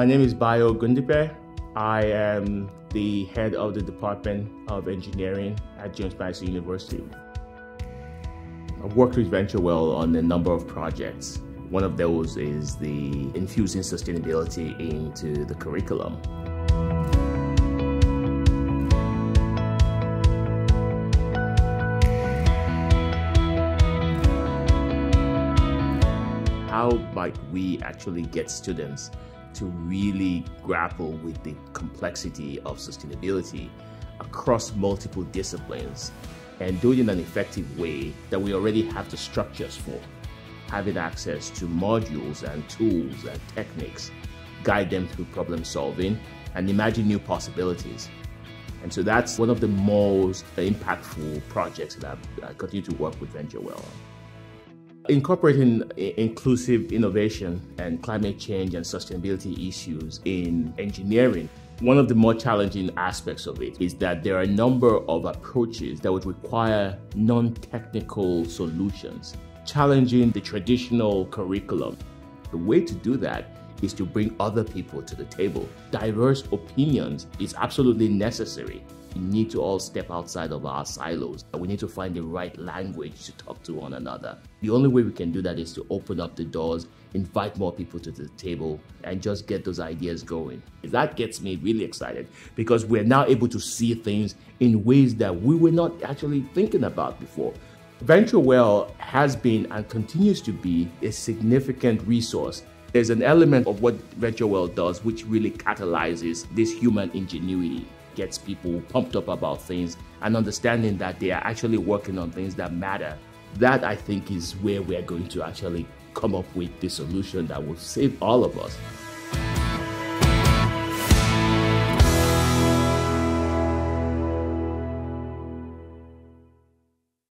My name is Bayo Ogundipe. I am the head of the Department of Engineering at James Madison University. I've worked with VentureWell on a number of projects. One of those is the infusing sustainability into the curriculum. How might we actually get students to really grapple with the complexity of sustainability across multiple disciplines and do it in an effective way that we already have the structures for. Having access to modules and tools and techniques, guide them through problem solving, and imagine new possibilities. And so that's one of the most impactful projects that I continue to work with VentureWell on. Incorporating inclusive innovation and climate change and sustainability issues in engineering one of the more challenging aspects of it is that there are a number of approaches that would require non technical solutions, challenging the traditional curriculum. The way to do that is to bring other people to the table. Diverse opinions is absolutely necessary. We need to all step outside of our silos. We need to find the right language to talk to one another. The only way we can do that is to open up the doors, invite more people to the table, and just get those ideas going. That gets me really excited because we're now able to see things in ways that we were not actually thinking about before. VentureWell has been and continues to be a significant resource there's an element of what VentureWell does which really catalyzes this human ingenuity, gets people pumped up about things and understanding that they are actually working on things that matter. That I think is where we're going to actually come up with the solution that will save all of us.